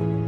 you